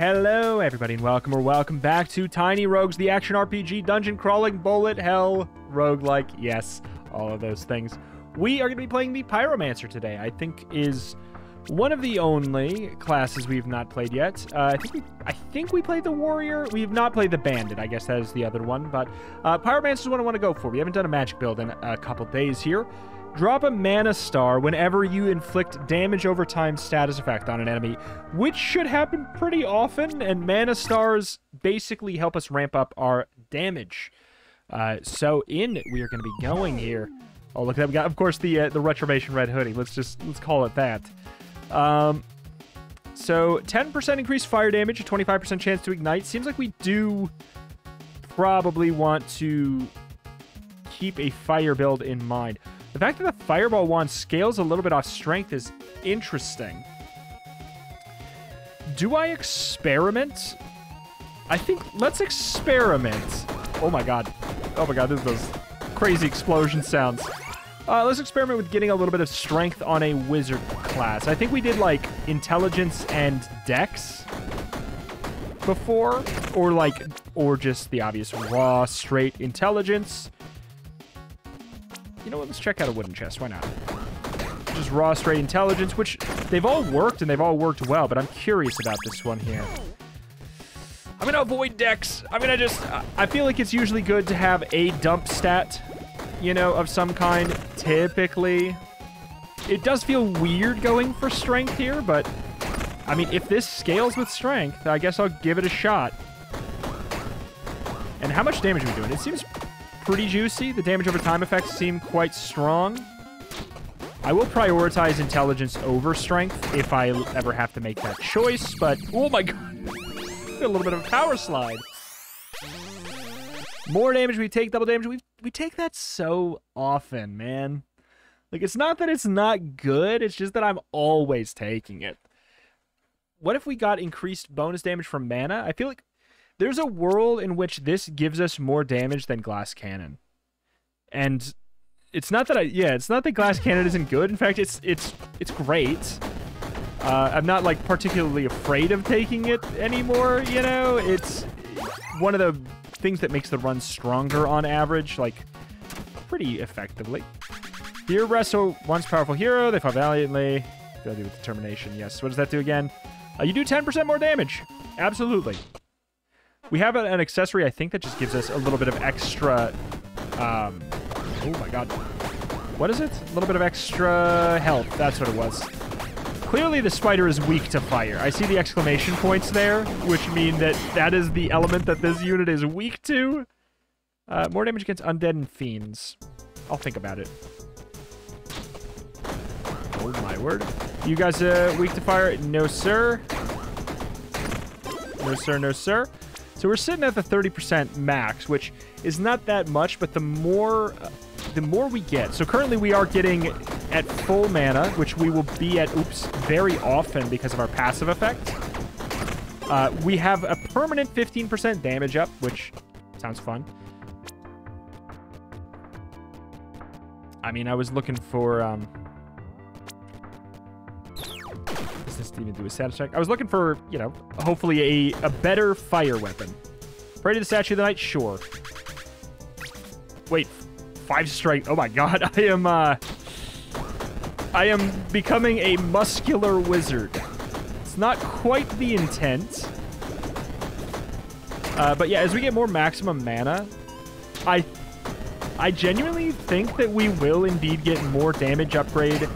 Hello, everybody, and welcome or welcome back to Tiny Rogues, the action RPG, dungeon crawling, bullet hell, roguelike. Yes, all of those things. We are going to be playing the Pyromancer today. I think is one of the only classes we've not played yet. Uh, I think we, I think we played the Warrior. We have not played the Bandit. I guess that is the other one. But uh, Pyromancer is what I want to go for. We haven't done a magic build in a couple days here. Drop a mana star whenever you inflict damage over time status effect on an enemy, which should happen pretty often, and mana stars basically help us ramp up our damage. Uh, so in we are going to be going here. Oh, look at that. We got, of course, the uh, the Retromation Red Hoodie. Let's just, let's call it that. Um, so 10% increased fire damage, a 25% chance to ignite. Seems like we do probably want to keep a fire build in mind. The fact that the Fireball wand scales a little bit off strength is interesting. Do I experiment? I think let's experiment. Oh my god. Oh my god, this is those crazy explosion sounds. Uh, let's experiment with getting a little bit of strength on a wizard class. I think we did like intelligence and dex before, or like, or just the obvious raw, straight intelligence. You know what? Let's check out a wooden chest. Why not? Just raw, straight intelligence, which they've all worked and they've all worked well, but I'm curious about this one here. I'm gonna avoid dex. I'm gonna just, I feel like it's usually good to have a dump stat, you know, of some kind, typically. It does feel weird going for strength here, but I mean, if this scales with strength, I guess I'll give it a shot. And how much damage are we doing? It seems pretty juicy. The damage over time effects seem quite strong. I will prioritize intelligence over strength if I ever have to make that choice, but oh my god. a little bit of a power slide. More damage, we take double damage. We we take that so often, man. Like it's not that it's not good, it's just that I'm always taking it. What if we got increased bonus damage from mana? I feel like there's a world in which this gives us more damage than glass cannon. And it's not that I yeah, it's not that glass cannon isn't good. In fact, it's it's it's great. Uh, I'm not like particularly afraid of taking it anymore. You know, it's one of the things that makes the run stronger on average, like pretty effectively. Here, Resto, once powerful hero, they fought valiantly. They'll do with determination. Yes. What does that do again? Uh, you do 10% more damage. Absolutely. We have an accessory, I think, that just gives us a little bit of extra... Um, oh, my God. What is it? A little bit of extra health. That's what it was. Clearly, the spider is weak to fire. I see the exclamation points there, which mean that that is the element that this unit is weak to. Uh, more damage against undead and fiends. I'll think about it. Oh, my word. You guys uh, weak to fire? No, sir. No, sir. No, sir. So we're sitting at the 30% max, which is not that much, but the more uh, the more we get. So currently we are getting at full mana, which we will be at, oops, very often because of our passive effect. Uh, we have a permanent 15% damage up, which sounds fun. I mean, I was looking for, um... Even do a status check? I was looking for, you know, hopefully a, a better fire weapon. Pray to the Statue of the Night? Sure. Wait, five strength. Oh my god, I am, uh... I am becoming a muscular wizard. It's not quite the intent. Uh, but yeah, as we get more maximum mana, I I genuinely think that we will indeed get more damage upgrade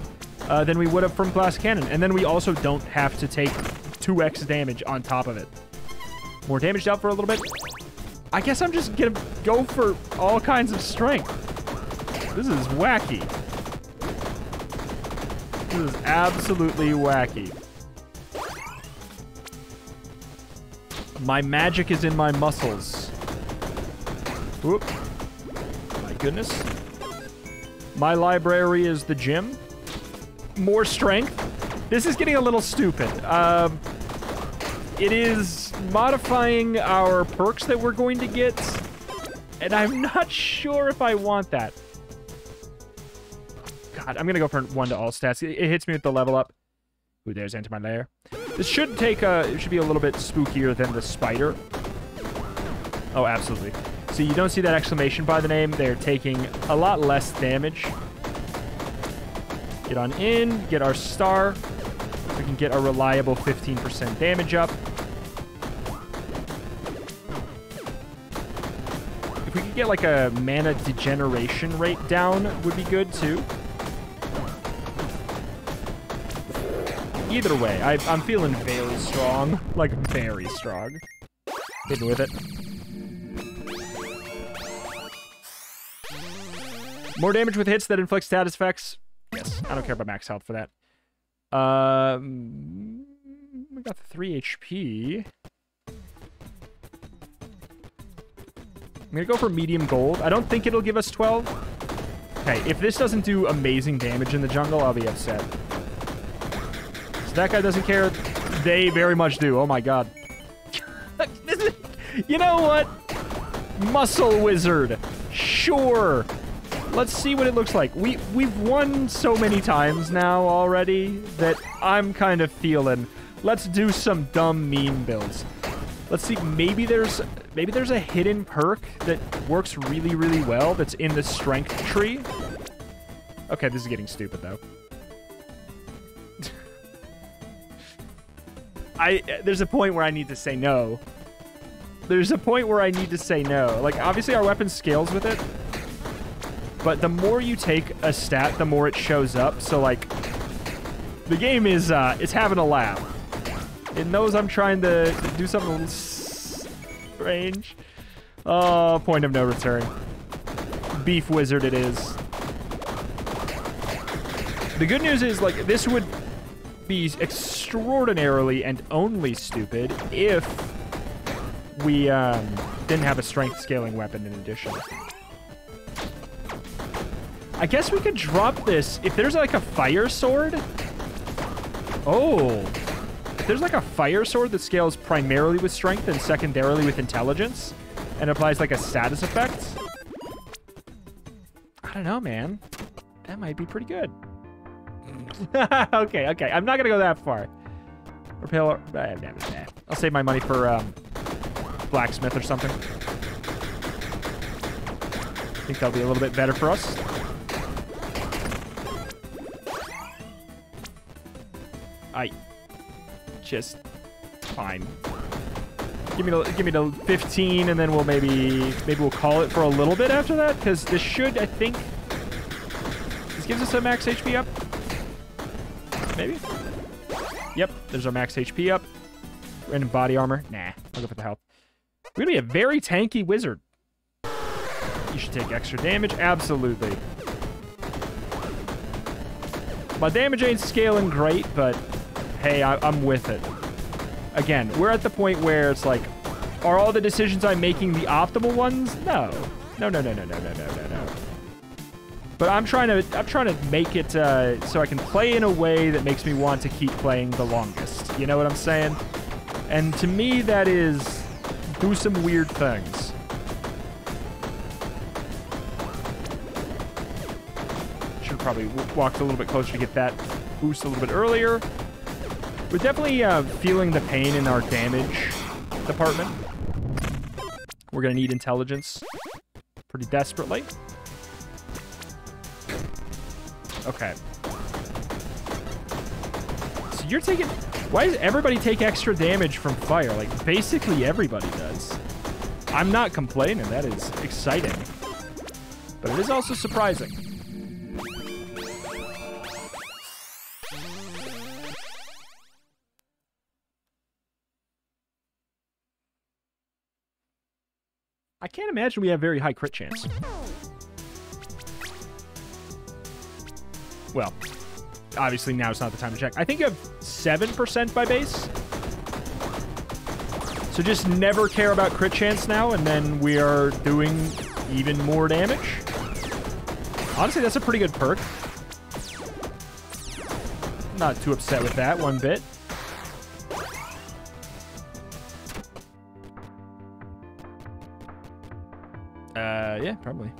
uh, than we would have from Glass Cannon. And then we also don't have to take 2x damage on top of it. More damage out for a little bit. I guess I'm just to go for all kinds of strength. This is wacky. This is absolutely wacky. My magic is in my muscles. Whoop. My goodness. My library is the gym. More strength. This is getting a little stupid. Um, it is modifying our perks that we're going to get, and I'm not sure if I want that. God, I'm going to go for one to all stats. It, it hits me with the level up. Ooh, there's Enter My Lair. This should take a, it should be a little bit spookier than the spider. Oh, absolutely. So you don't see that exclamation by the name. They're taking a lot less damage. Get on in, get our star. We can get a reliable 15% damage up. If we could get like a mana degeneration rate down would be good too. Either way, I, I'm feeling very strong. Like, very strong. Hitting with it. More damage with hits that inflict status effects. I don't care about max health for that. Um, we got the 3 HP. I'm going to go for medium gold. I don't think it'll give us 12. Okay, if this doesn't do amazing damage in the jungle, I'll be upset. So that guy doesn't care. They very much do. Oh my god. you know what? Muscle Wizard. Sure. Let's see what it looks like. We, we've won so many times now already that I'm kind of feeling, let's do some dumb meme builds. Let's see, maybe there's maybe there's a hidden perk that works really, really well that's in the strength tree. Okay, this is getting stupid, though. I There's a point where I need to say no. There's a point where I need to say no. Like, obviously our weapon scales with it, but the more you take a stat, the more it shows up. So, like, the game is, uh, it's having a laugh. It knows I'm trying to do something strange. Oh, point of no return. Beef Wizard it is. The good news is, like, this would be extraordinarily and only stupid if we um, didn't have a strength scaling weapon in addition. I guess we could drop this. If there's like a fire sword. Oh. If there's like a fire sword that scales primarily with strength and secondarily with intelligence and applies like a status effect. I don't know, man. That might be pretty good. okay, okay. I'm not going to go that far. Repel. I'll save my money for um, blacksmith or something. I think that'll be a little bit better for us. I just fine. Give me the give me the 15, and then we'll maybe maybe we'll call it for a little bit after that, because this should I think this gives us a max HP up. Maybe. Yep, there's our max HP up. Random body armor. Nah, I'll go for the health. We're gonna be a very tanky wizard. You should take extra damage. Absolutely. My damage ain't scaling great, but hey, I, I'm with it. Again, we're at the point where it's like, are all the decisions I'm making the optimal ones? No. No, no, no, no, no, no, no, no, no. But I'm trying to I'm trying to make it uh, so I can play in a way that makes me want to keep playing the longest. You know what I'm saying? And to me, that is do some weird things. Should probably walked a little bit closer to get that boost a little bit earlier. We're definitely uh, feeling the pain in our damage department. We're going to need intelligence pretty desperately. Okay. So you're taking... Why does everybody take extra damage from fire? Like, basically everybody does. I'm not complaining. That is exciting. But it is also surprising. Imagine we have very high crit chance. Well, obviously now it's not the time to check. I think you have 7% by base. So just never care about crit chance now, and then we are doing even more damage. Honestly, that's a pretty good perk. Not too upset with that one bit. Probably.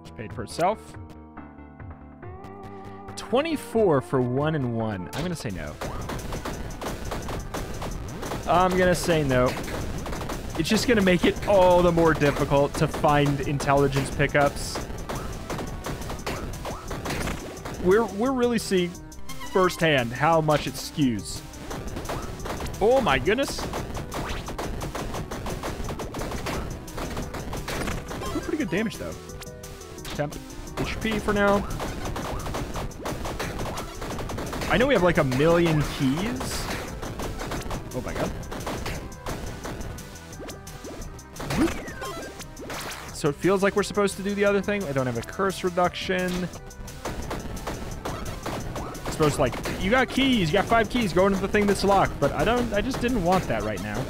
It's paid for itself. 24 for one and one. I'm gonna say no. I'm gonna say no. It's just gonna make it all the more difficult to find intelligence pickups. We're we're really seeing firsthand how much it skews. Oh my goodness. Pretty good damage though. Temp HP for now. I know we have like a million keys. Oh my god. So it feels like we're supposed to do the other thing. I don't have a curse reduction. Supposed to like, you got keys, you got five keys, go into the thing that's locked. But I don't, I just didn't want that right now.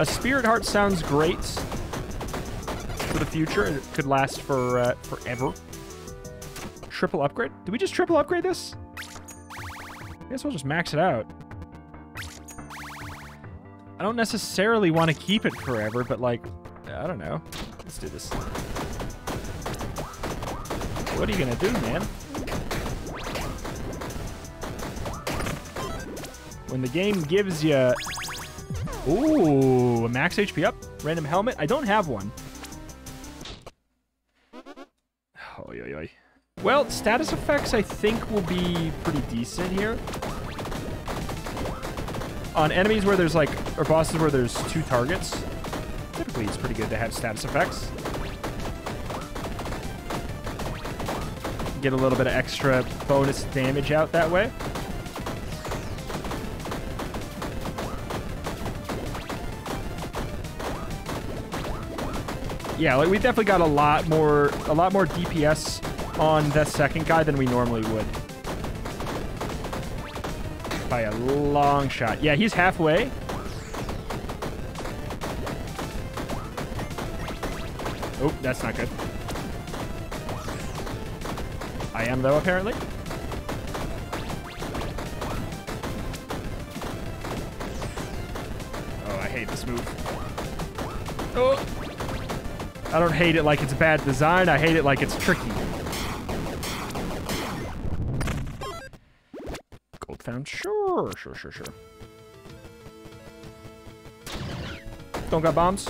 A spirit heart sounds great for the future. It could last for uh, forever. Triple upgrade? Did we just triple upgrade this? I guess we'll just max it out. I don't necessarily want to keep it forever, but like, I don't know. Let's do this. What are you gonna do, man? When the game gives you... Ooh, max HP up. Random helmet. I don't have one. Oh, yo, yo. Well, status effects I think will be pretty decent here on enemies where there's like, or bosses where there's two targets, typically it's pretty good to have status effects. Get a little bit of extra bonus damage out that way. Yeah, like we definitely got a lot more, a lot more DPS on that second guy than we normally would by a long shot. Yeah, he's halfway. Oh, that's not good. I am, though, apparently. Oh, I hate this move. Oh! I don't hate it like it's bad design. I hate it like it's tricky. Gold found. Sure, sure, sure, sure. Don't got bombs.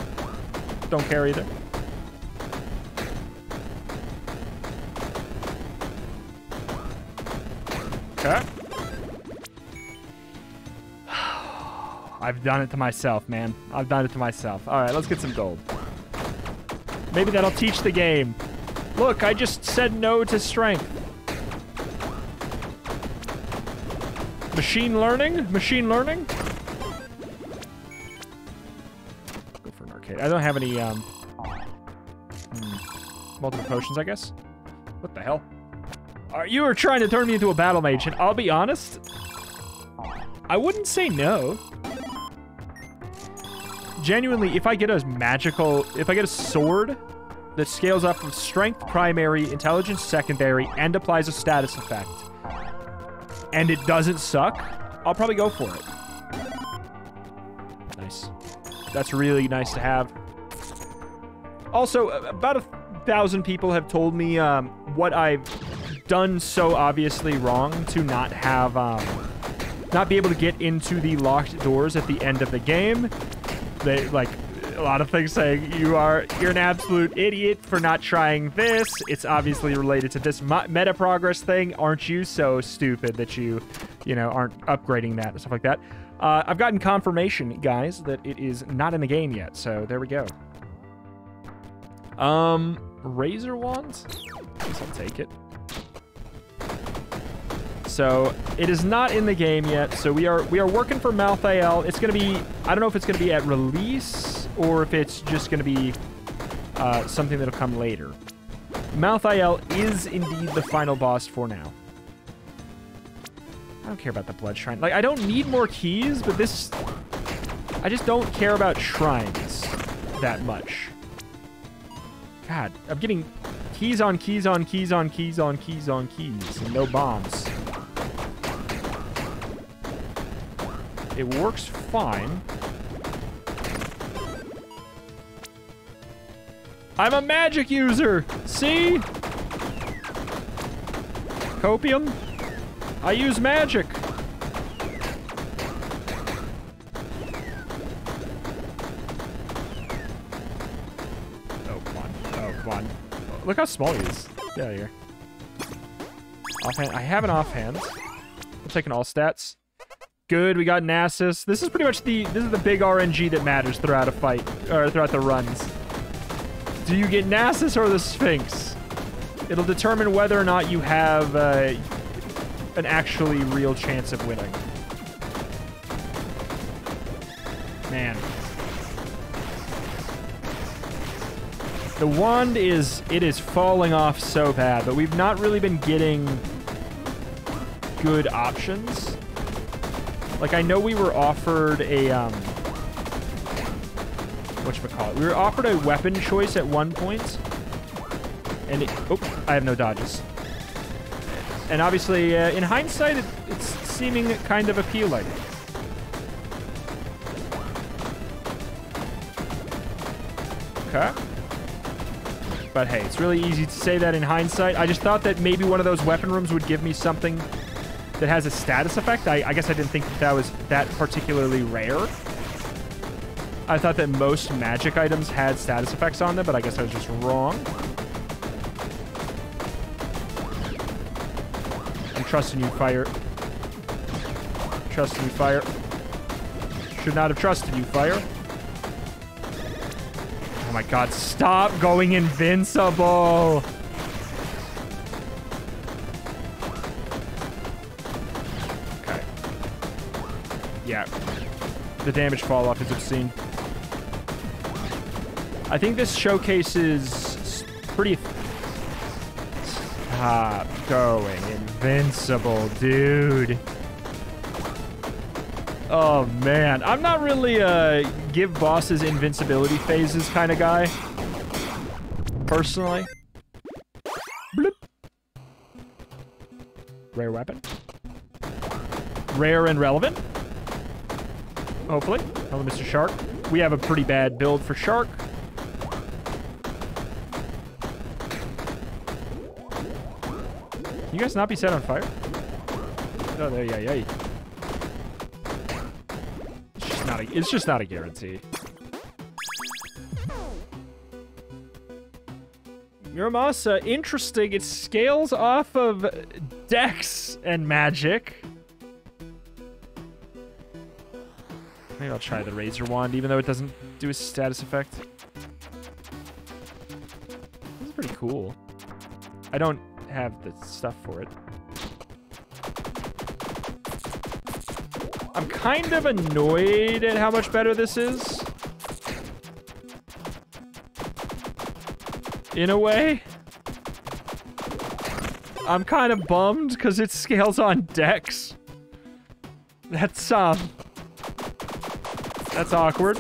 Don't care either. Okay. I've done it to myself, man. I've done it to myself. All right, let's get some gold. Maybe that'll teach the game. Look, I just said no to strength. Machine learning? Machine learning? Go for an arcade. I don't have any, um... Hmm, multiple potions, I guess? What the hell? Are you are trying to turn me into a battle mage, and I'll be honest, I wouldn't say no. Genuinely, if I get a magical... If I get a sword that scales up from strength primary, intelligence secondary, and applies a status effect, and it doesn't suck, I'll probably go for it. Nice. That's really nice to have. Also, about a thousand people have told me um, what I've done so obviously wrong to not have, um, not be able to get into the locked doors at the end of the game. They, like, a lot of things saying you are you're an absolute idiot for not trying this. It's obviously related to this meta progress thing. Aren't you so stupid that you, you know, aren't upgrading that and stuff like that? Uh, I've gotten confirmation, guys, that it is not in the game yet. So there we go. Um, razor wands. Guess I'll take it. So it is not in the game yet. So we are we are working for Malthael. It's gonna be I don't know if it's gonna be at release or if it's just going to be uh, something that'll come later. Malthael is indeed the final boss for now. I don't care about the blood shrine. Like, I don't need more keys, but this... I just don't care about shrines that much. God, I'm getting keys on keys on keys on keys on keys on keys and no bombs. It works fine. I'm a magic user. See? Copium? I use magic. Oh, come on. Oh, come on. Look how small he is. Of here. Offhand. I have an offhand. I'm taking all stats. Good, we got Nasus. This is pretty much the this is the big RNG that matters throughout a fight or throughout the runs. Do you get Nasus or the Sphinx? It'll determine whether or not you have uh, an actually real chance of winning. Man. The wand is it is falling off so bad, but we've not really been getting good options. Like I know we were offered a um whatchamacallit. We were offered a weapon choice at one point. And it, oh, I have no dodges. And obviously, uh, in hindsight, it, it's seeming kind of appealing. Okay. But hey, it's really easy to say that in hindsight. I just thought that maybe one of those weapon rooms would give me something that has a status effect. I, I guess I didn't think that, that was that particularly rare. I thought that most magic items had status effects on them, but I guess I was just wrong. I'm trusting you, Fire. Trusting you, Fire. Should not have trusted you, Fire. Oh my god, stop going invincible! The damage fall off is obscene. I think this showcases pretty... Stop going invincible, dude. Oh, man. I'm not really a give bosses invincibility phases kind of guy. Personally. Bloop. Rare weapon. Rare and relevant. Hopefully. Hello, Mr. Shark. We have a pretty bad build for Shark. You guys not be set on fire? Oh, there, yeah, yeah. It's just not a, it's just not a guarantee. Muramasa, interesting. It scales off of Dex and Magic. I'll try the Razor Wand, even though it doesn't do a status effect. This is pretty cool. I don't have the stuff for it. I'm kind of annoyed at how much better this is. In a way. I'm kind of bummed because it scales on Dex. That's, um... That's awkward.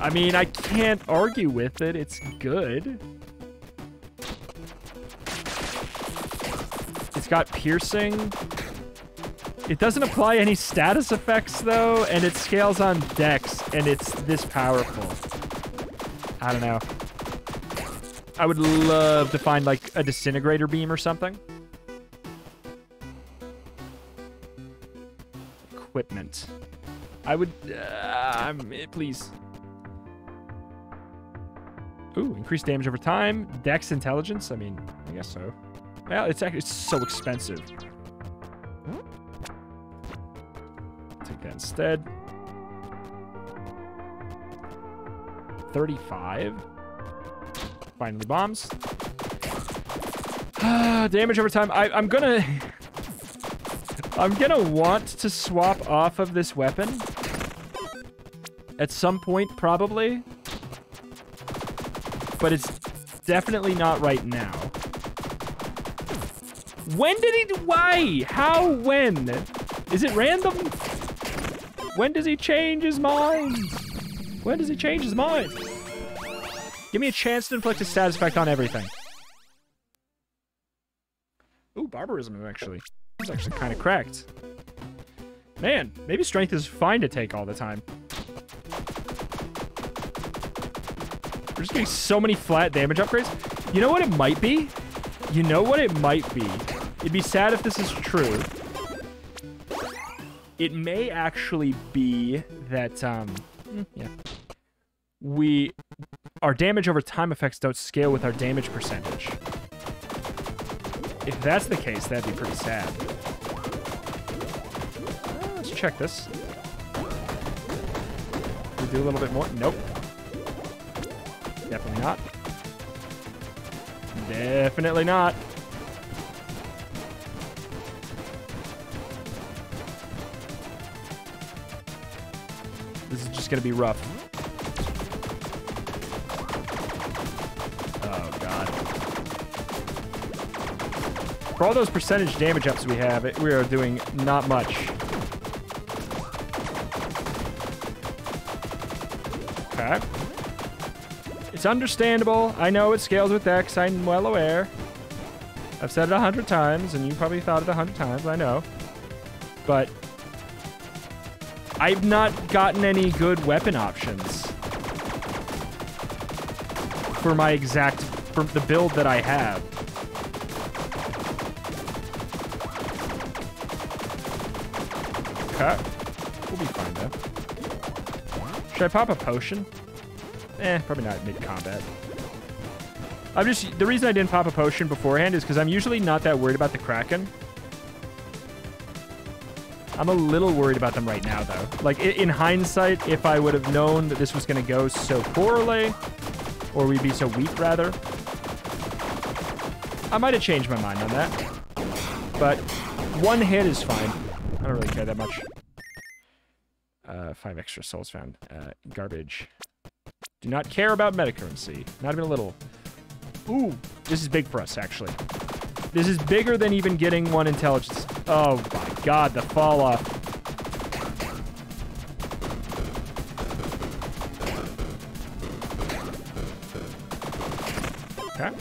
I mean, I can't argue with it. It's good. It's got piercing. It doesn't apply any status effects, though, and it scales on dex, and it's this powerful. I don't know. I would love to find, like, a disintegrator beam or something. Equipment. I would... Uh, please. Ooh, increased damage over time. Dex intelligence. I mean, I guess so. Well, it's actually it's so expensive. Take that instead. 35. Finally bombs. damage over time. I, I'm gonna... I'm gonna want to swap off of this weapon. At some point, probably but it's definitely not right now. When did he... Why? How? When? Is it random? When does he change his mind? When does he change his mind? Give me a chance to inflict a status effect on everything. Ooh, barbarism actually. It's actually kind of cracked. Man, maybe strength is fine to take all the time. We're just getting so many flat damage upgrades. You know what it might be? You know what it might be? It'd be sad if this is true. It may actually be that, um, mm, yeah. We, our damage over time effects don't scale with our damage percentage. If that's the case, that'd be pretty sad. Uh, let's check this. We do a little bit more. Nope. Definitely not. Definitely not. This is just going to be rough. For all those percentage damage ups we have, it, we are doing not much. Okay. It's understandable. I know it scales with Dex. I'm well aware. I've said it a hundred times, and you probably thought it a hundred times. I know. But I've not gotten any good weapon options for my exact for the build that I have. Should I pop a potion? Eh, probably not mid-combat. I'm just... The reason I didn't pop a potion beforehand is because I'm usually not that worried about the Kraken. I'm a little worried about them right now, though. Like, in hindsight, if I would have known that this was going to go so poorly, or we'd be so weak, rather, I might have changed my mind on that. But one hit is fine. I don't really care that much. Uh, five extra souls found. Uh, garbage. Do not care about meta currency. Not even a little. Ooh, this is big for us, actually. This is bigger than even getting one intelligence. Oh my god, the fall off. Okay.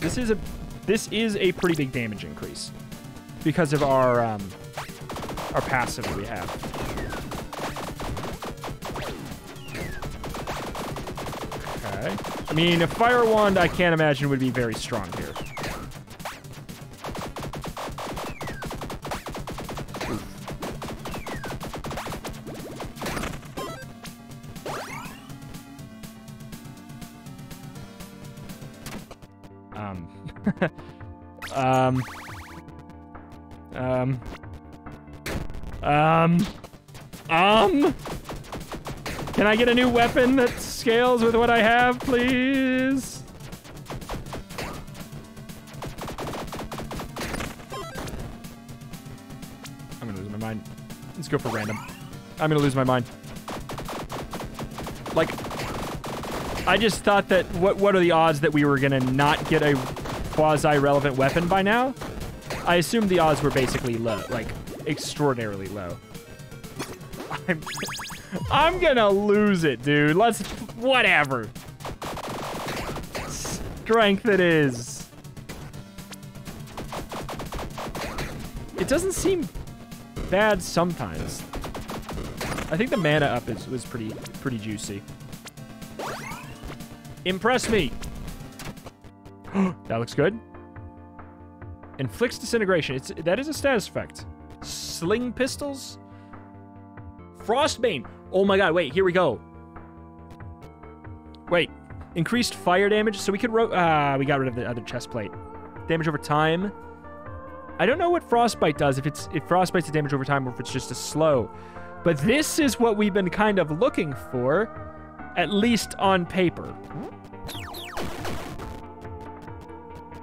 This is a this is a pretty big damage increase because of our um our passive we have. Okay. I mean, a fire wand I can't imagine would be very strong here. Um. um. Um. Um. Can I get a new weapon that scales with what I have, please? I'm gonna lose my mind. Let's go for random. I'm gonna lose my mind. Like, I just thought that what what are the odds that we were gonna not get a quasi-relevant weapon by now? I assumed the odds were basically low, like extraordinarily low. I'm I'm gonna lose it, dude. Let's whatever. Strength it is. It doesn't seem bad sometimes. I think the mana up is was pretty pretty juicy. Impress me. that looks good. Inflicts disintegration. It's that is a status effect. Sling pistols. Frostbane. Oh my god, wait, here we go. Wait. Increased fire damage, so we could ro- Ah, we got rid of the other chest plate. Damage over time. I don't know what frostbite does, if it's if frostbite's a damage over time or if it's just a slow. But this is what we've been kind of looking for, at least on paper.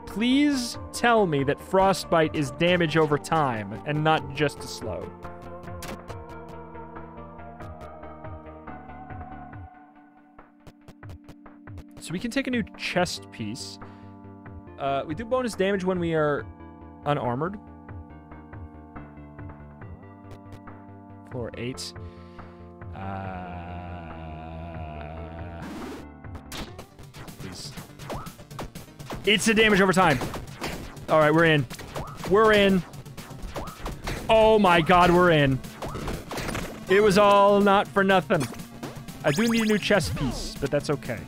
Please tell me that frostbite is damage over time and not just a slow. So we can take a new chest piece. Uh, we do bonus damage when we are unarmored. Floor 8. Uh, please. It's the damage over time. All right, we're in. We're in. Oh my god, we're in. It was all not for nothing. I do need a new chest piece, but that's okay.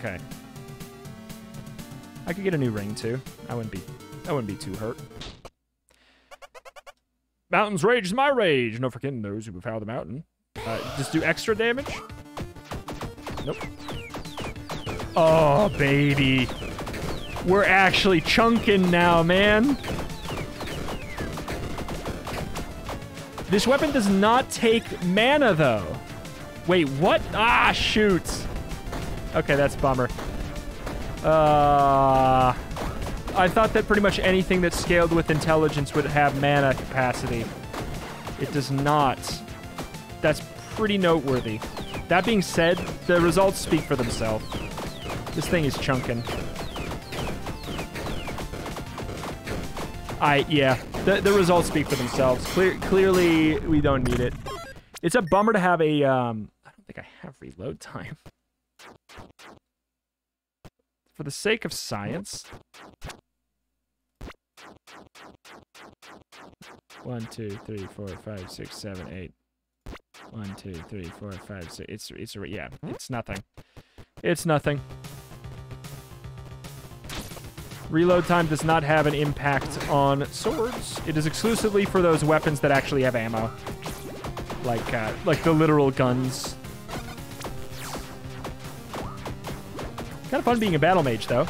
Okay. I could get a new ring too. I wouldn't be I wouldn't be too hurt. Mountain's rage is my rage. No forgetting those who befell the mountain. Uh, just do extra damage? Nope. Oh, baby. We're actually chunking now, man. This weapon does not take mana, though. Wait, what? Ah, shoot. Okay, that's bummer. Uh, I thought that pretty much anything that scaled with intelligence would have mana capacity. It does not. That's pretty noteworthy. That being said, the results speak for themselves. This thing is chunking. I, yeah, the, the results speak for themselves. Clear, clearly, we don't need it. It's a bummer to have a, um, I don't think I have reload time. For the sake of science. One, two, three, four, five, six, seven, eight. One, two, three, four, five, six. It's, it's, yeah, it's nothing. It's nothing. Reload time does not have an impact on swords. It is exclusively for those weapons that actually have ammo. Like, uh, like the literal guns. Kind of fun being a battle mage, though.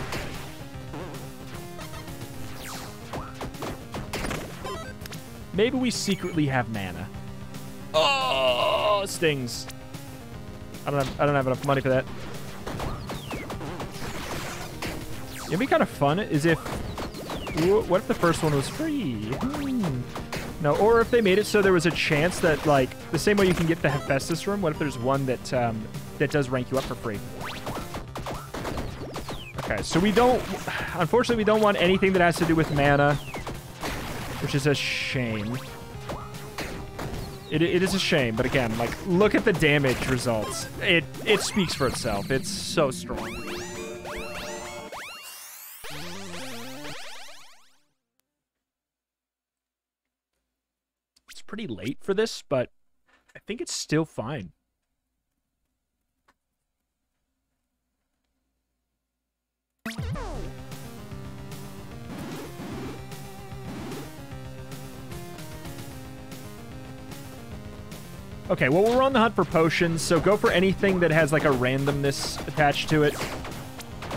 Maybe we secretly have mana. Oh, stings. I don't have I don't have enough money for that. It'd be kind of fun is if what if the first one was free? Hmm. No, or if they made it so there was a chance that like the same way you can get the Hephaestus room. What if there's one that um, that does rank you up for free? Okay, so we don't. Unfortunately, we don't want anything that has to do with mana, which is a shame. It, it is a shame, but again, like, look at the damage results. It it speaks for itself. It's so strong. It's pretty late for this, but I think it's still fine. Okay, well, we're on the hunt for potions, so go for anything that has, like, a randomness attached to it.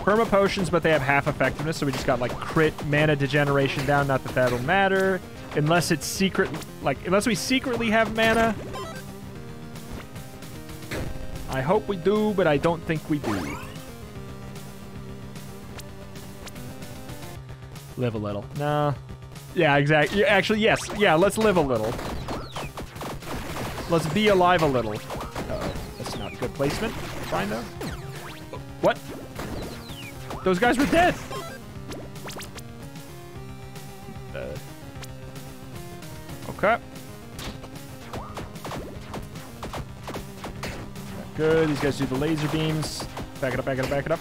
Perma potions, but they have half effectiveness, so we just got, like, crit mana degeneration down. Not that that'll matter. Unless it's secret, like, unless we secretly have mana. I hope we do, but I don't think we do. Live a little. Nah. Yeah, exactly. Actually, yes. Yeah, let's live a little. Let's be alive a little. Uh oh That's not good placement. Fine, though. What? Those guys were dead! Uh. Okay. Good. These guys do the laser beams. Back it up, back it up, back it up.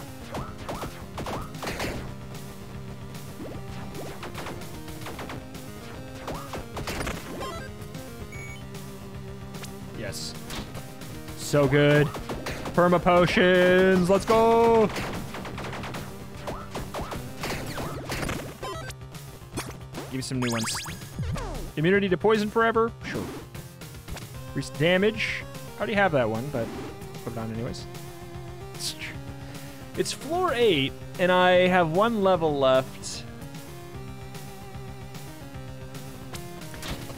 So good. Perma potions. Let's go. Give me some new ones. Immunity to poison forever? Sure. Increase damage. I already have that one, but put it on anyways. It's floor 8, and I have one level left.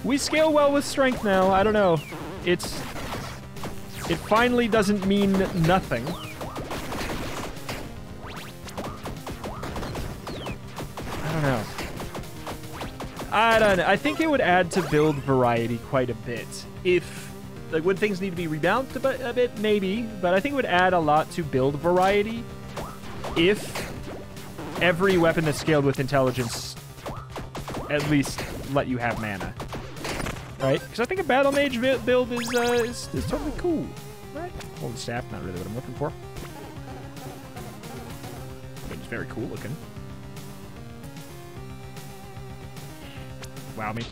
We scale well with strength now. I don't know. It's it finally doesn't mean nothing. I don't know. I don't know. I think it would add to build variety quite a bit. If, like, would things need to be rebalanced a bit? Maybe. But I think it would add a lot to build variety if every weapon that's scaled with intelligence at least let you have mana right? Because I think a battle mage build is, uh, is, is totally cool, right? the staff, not really what I'm looking for. But it's very cool looking. Wow me.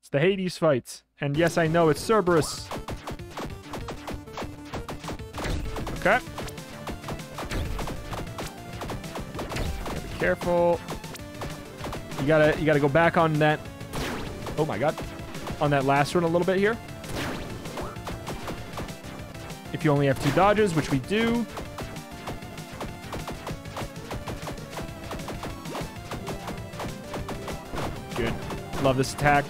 It's the Hades fight. And yes, I know, it's Cerberus. Okay. Gotta be careful. You gotta, you gotta go back on that Oh my god. On that last run a little bit here. If you only have two dodges, which we do. Good. Love this attack.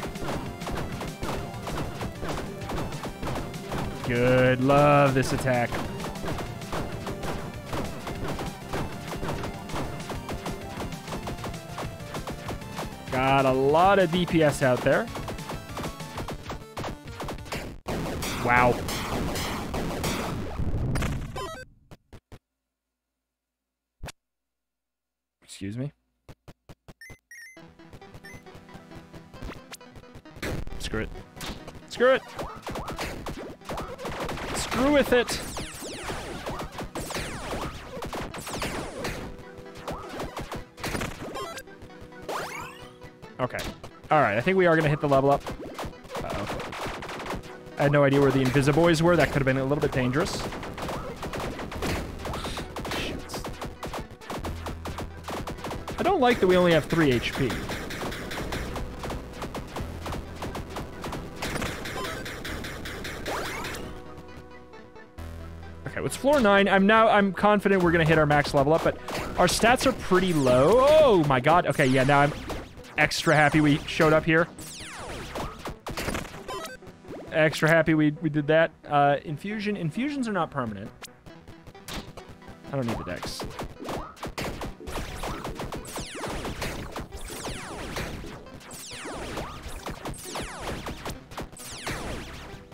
Good. Love this attack. Got a lot of DPS out there. Wow. Excuse me. Screw it. Screw it. Screw with it. Okay. All right, I think we are going to hit the level up. Uh-oh. I had no idea where the Invisiboys were. That could have been a little bit dangerous. Shit. I don't like that we only have 3 HP. Okay, what's floor 9? I'm now I'm confident we're going to hit our max level up, but our stats are pretty low. Oh my god. Okay, yeah, now I'm extra happy we showed up here. Extra happy we, we did that. Uh, infusion. Infusions are not permanent. I don't need the dex.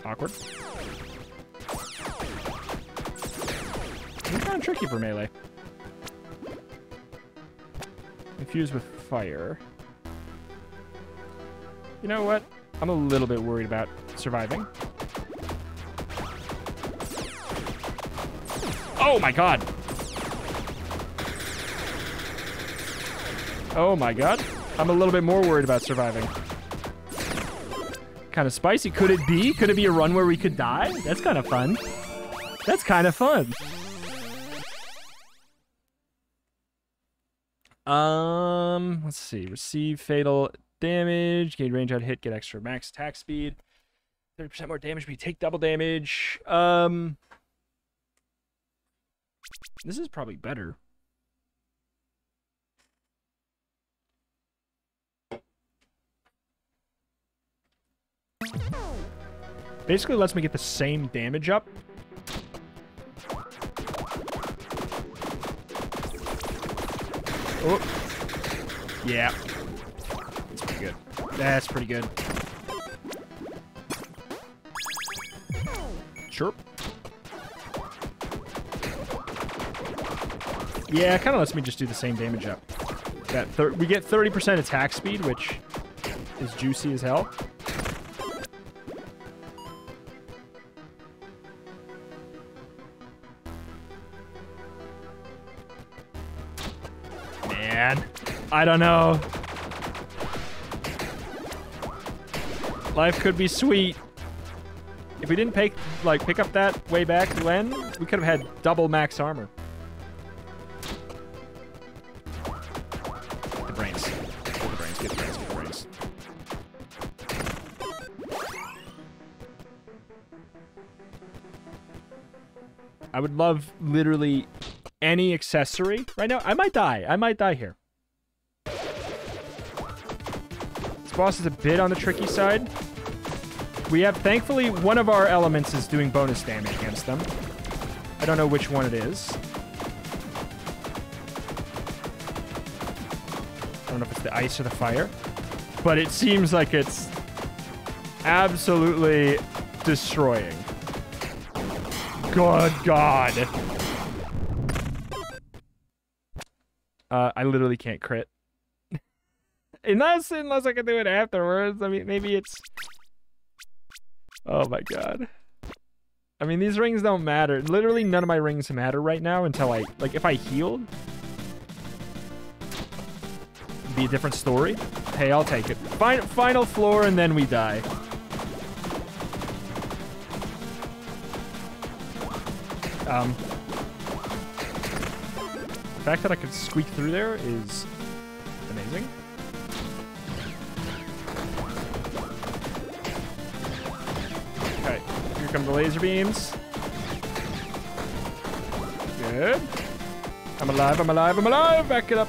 Awkward. It's kind of tricky for melee. Infused with fire. You know what? I'm a little bit worried about surviving. Oh my god! Oh my god. I'm a little bit more worried about surviving. Kind of spicy. Could it be? Could it be a run where we could die? That's kind of fun. That's kind of fun. Um, let's see. Receive fatal damage, gain range out hit, get extra max attack speed. 30% more damage, we take double damage. Um, this is probably better. Basically lets me get the same damage up. Oh. Yeah. That's pretty good. That's pretty good. Sure. Yeah, it kind of lets me just do the same damage up. We get 30% attack speed, which is juicy as hell. Man, I don't know. Life could be sweet. If we didn't pick, like, pick up that way back when, we could have had double max armor. Get the brains. Get the brains, get the brains, get the brains. I would love literally any accessory right now. I might die. I might die here. This boss is a bit on the tricky side. We have, thankfully, one of our elements is doing bonus damage against them. I don't know which one it is. I don't know if it's the ice or the fire. But it seems like it's absolutely destroying. Good God. Uh, I literally can't crit. unless, unless I can do it afterwards. I mean, maybe it's... Oh my god. I mean, these rings don't matter. Literally none of my rings matter right now until I... Like, if I healed... Be a different story. Hey, I'll take it. Fin final floor and then we die. Um, The fact that I could squeak through there is amazing. The laser beams. Good. I'm alive, I'm alive, I'm alive! Back it up.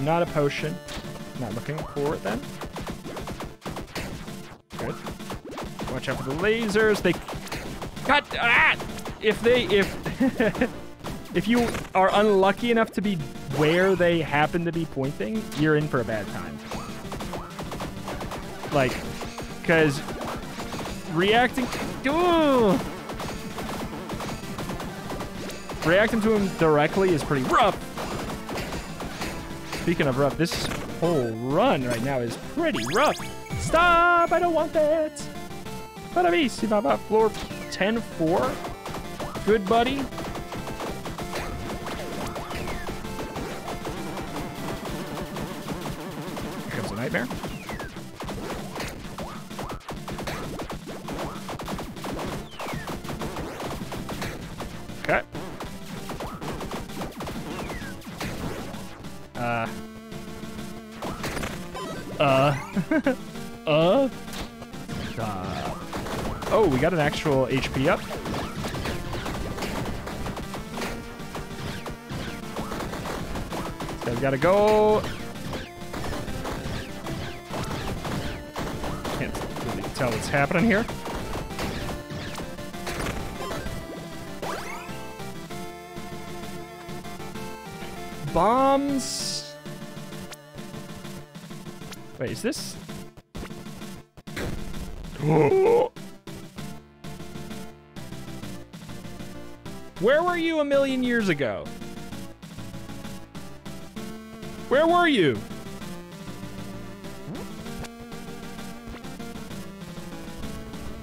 Not a potion. Not looking for it then. Good. Watch out for the lasers. They cut. Ah! If they if if you are unlucky enough to be where they happen to be pointing, you're in for a bad time. Like, because reacting. Reacting to him directly is pretty rough. Speaking of rough, this whole run right now is pretty rough. Stop! I don't want that. Para mí, see va floor 10-4. Good, buddy. Uh. Uh. uh. Uh. Oh, we got an actual HP up. Guys gotta go. Can't really tell what's happening here. Bombs. Wait, is this? Where were you a million years ago? Where were you?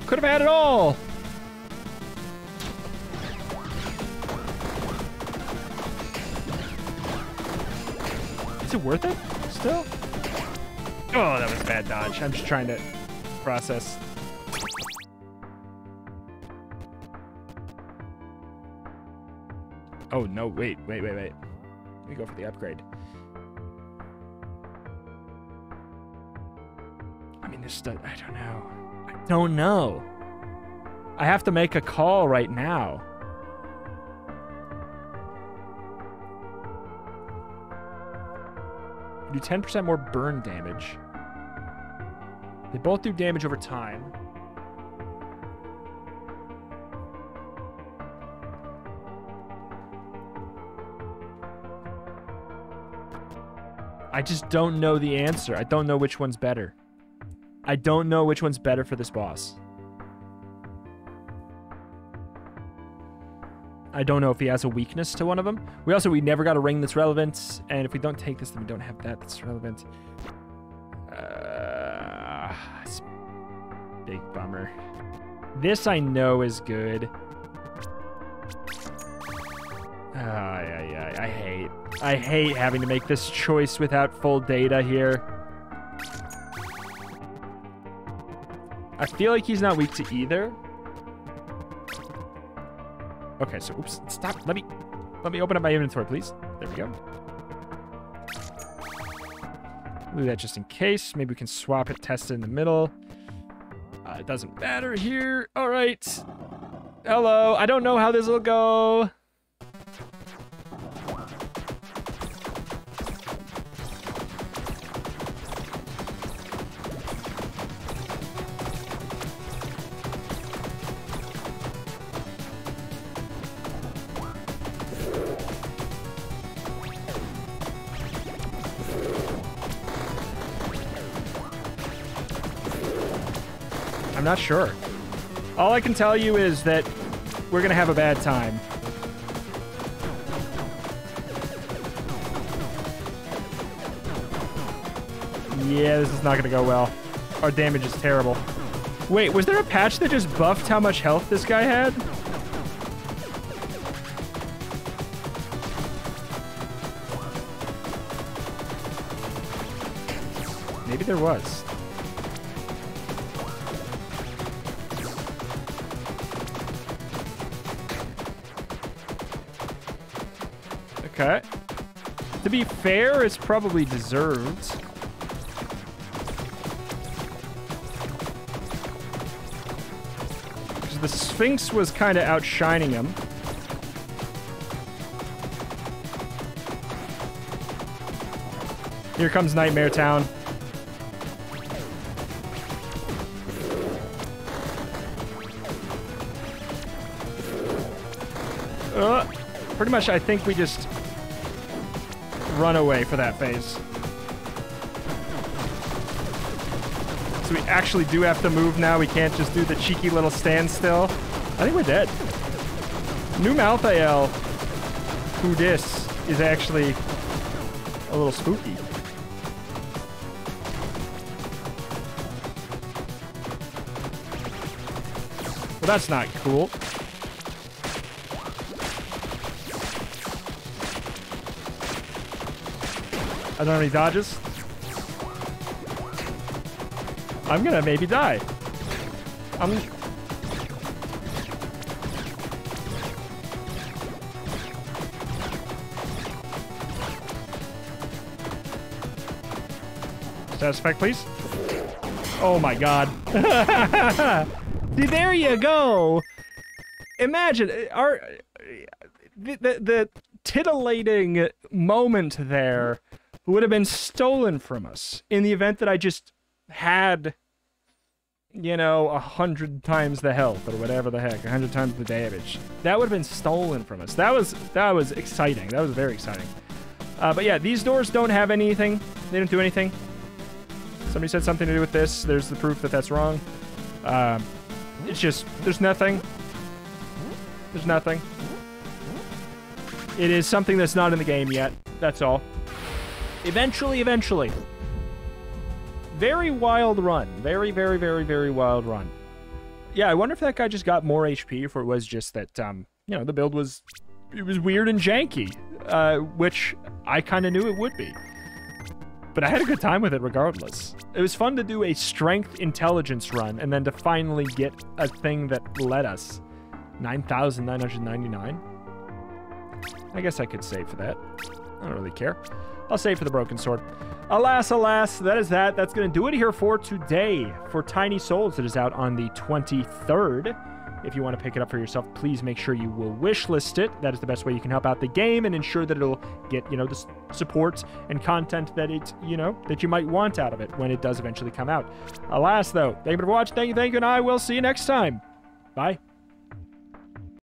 Could have had it all. Is it worth it? Still? Oh, that was bad dodge. I'm just trying to process. Oh, no, wait, wait, wait, wait. Let me go for the upgrade. I mean, this does, I don't know. I don't know. I have to make a call right now. do 10% more burn damage. They both do damage over time. I just don't know the answer. I don't know which one's better. I don't know which one's better for this boss. I don't know if he has a weakness to one of them. We also, we never got a ring that's relevant. And if we don't take this, then we don't have that that's relevant. Big bummer. This I know is good. Oh, yeah, yeah, I hate, I hate having to make this choice without full data here. I feel like he's not weak to either. Okay, so oops, stop. Let me let me open up my inventory, please. There we go. Do that just in case. Maybe we can swap it, test it in the middle. It doesn't matter here. All right. Hello. I don't know how this will go. Not sure. All I can tell you is that we're to have a bad time. Yeah, this is not to go well. Our damage is terrible. Wait, was there a patch that just buffed how much health this guy had? Maybe there was. Fair, it's probably deserved. the Sphinx was kind of outshining him. Here comes Nightmare Town. Uh, pretty much, I think we just run away for that phase. So we actually do have to move now. We can't just do the cheeky little standstill. I think we're dead. New Malthael, who this is actually a little spooky. Well, that's not cool. I don't have any dodges. I'm gonna maybe die. I'm... Status effect, please. Oh my god. See, there you go. Imagine, uh, our... The, the, the titillating moment there would have been stolen from us in the event that I just had you know, a hundred times the health or whatever the heck, a hundred times the damage. That would have been stolen from us. That was that was exciting. That was very exciting. Uh, but yeah, these doors don't have anything. They don't do anything. Somebody said something to do with this. There's the proof that that's wrong. Um, it's just there's nothing. There's nothing. It is something that's not in the game yet. That's all. Eventually, eventually, very wild run. Very, very, very, very wild run. Yeah, I wonder if that guy just got more HP, if it was just that, um, you know, the build was it was weird and janky, uh, which I kind of knew it would be. But I had a good time with it regardless. It was fun to do a strength intelligence run and then to finally get a thing that led us 9,999. I guess I could save for that. I don't really care. I'll save for the broken sword. Alas, alas, that is that. That's going to do it here for today for Tiny Rogues. It is out on the 23rd. If you want to pick it up for yourself, please make sure you will wishlist it. That is the best way you can help out the game and ensure that it'll get, you know, the support and content that it, you know, that you might want out of it when it does eventually come out. Alas, though, thank you for watching. Thank you, thank you, and I will see you next time. Bye.